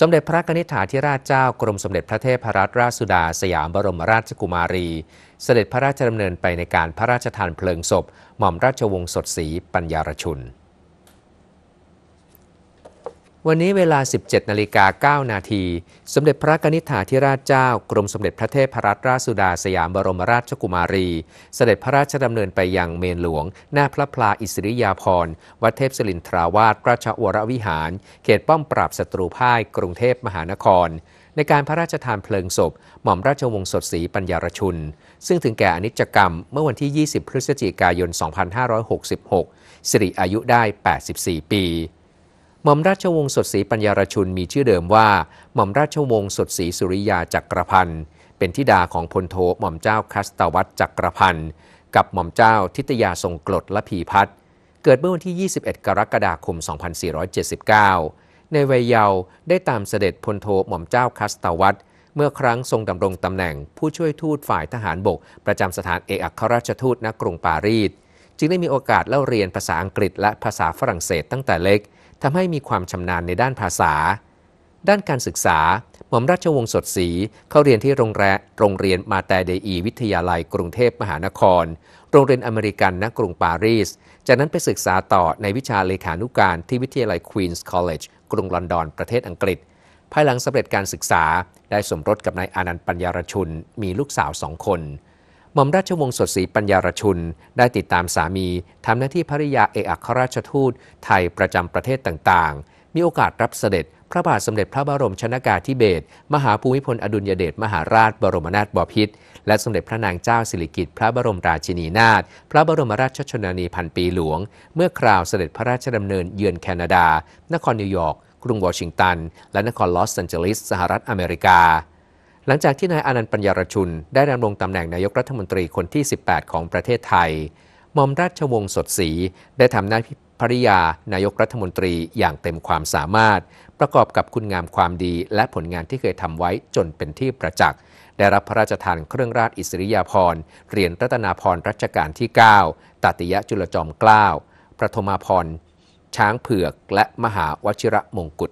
สมเด็จพระนิธิถาธิราชเจ้ากรมสมเด็จพระเทพรัตนราชสุดาสยามบรมราชกุมารี เสด็จพระราชดำเนินไปในการพระราชทานเพลิงศพ หม่อมราชวงศ์สดศรีปัญญารชุน วันนี้เวลา 17 นาฬิกา 9 นาที สมเด็จพระนิธิถาธิราชเจ้า กรมสมเด็จพระเทพรัตนราชสุดาสยามบรมราชกุมารี เสด็จพระราชดำเนินไปยังเมนหลวง หน้าพระพลาอิสริยาภรณ์ วัดเทพศิรินทราวาสราชวรวิหาร เขตป้อมปราบศัตรูพ่าย กรุงเทพมหานคร ในการพระราชทานเพลิงศพ หม่อมราชวงศ์สดศรีปัญญารชุน ซึ่งถึงแก่อนิจกรรมเมื่อวันที่ 20 พฤศจิกายน 2566 สิริอายุได้ 84 ปี หม่อมราชวงศ์สดศรีปัญญารชุนมีชื่อเดิมว่า หม่อมราชวงศ์สดศรีสุริยาจักรพันธ์เป็นธิดาของพลโทหม่อมเจ้าคัสตวัตจักรพันธ์กับหม่อมเจ้าทิตยาทรงกรดและพีพัฒน์เกิดเมื่อวันที่ 21 กรกฎาคม 2479 ในวัยเยาว์ได้ตามเสด็จพลโทหม่อมเจ้าคัสตวัตเมื่อครั้งทรงดำรงตำแหน่งผู้ช่วยทูตฝ่ายทหารบก ประจำสถานเอกอัครราชทูตณกรุงปารีสจึงได้มีโอกาสเล่าเรียนภาษาอังกฤษและภาษาฝรั่งเศสตั้งแต่เล็ก ทำให้มีความชำนาญในด้านภาษา ด้านการศึกษา หม่อมราชวงศ์สดศรีเข้าเรียนที่โรงแรโรงเรียนมาแตร์เดอีวิทยาลัยกรุงเทพมหานคร โรงเรียนอเมริกันณกรุงปารีส จากนั้นไปศึกษาต่อในวิชาเลขานุการที่วิทยาลัย Queen's College กรุงลอนดอนประเทศอังกฤษ ภายหลังสำเร็จการศึกษาได้สมรสกับนายอานันท์ปันยารชุน มีลูกสาวสองคน หม่อมราชวงศ์สดศรีปันยารชุน ได้ติดตามสามีทำหน้าที่ภริยาเอกอัครราชทูตไทยประจำประเทศต่างๆ มีโอกาสรับเสด็จพระบาทสมเด็จพระบรมชนกาธิเบศรมหาภูมิพลอดุลยเดชมหาราชบรมนาถบพิตรและสมเด็จพระนางเจ้าสิริกิติ์พระบรมราชินีนาถพระบรมราชชนนีพันปีหลวง เมื่อคราวเสด็จพระราชดำเนินเยือนแคนาดา นครนิวยอร์กกรุงวอชิงตัน และนครลอสแอนเจลิสสหรัฐอเมริกา หลังจากที่นายอานันท์ปันยารชุน ได้ดำรงตำแหน่งนายกรัฐมนตรีคนที่ 18 ของประเทศไทยหม่อมราชวงศ์สดศรีได้ทำหน้าที่ภริยานายกรัฐมนตรีอย่างเต็มความสามารถ ประกอบกับคุณงามความดีและผลงานที่เคยทำไว้จนเป็นที่ประจักษ์ได้รับพระราชทานเครื่องราชอิสริยาภรณ์เหรียญรัตนาภรณ์รัชกาลที่ 9ตติยะจุลจอมเกล้าประทมาภรณ์ช้างเผือกและมหาวชิระมงกุฎ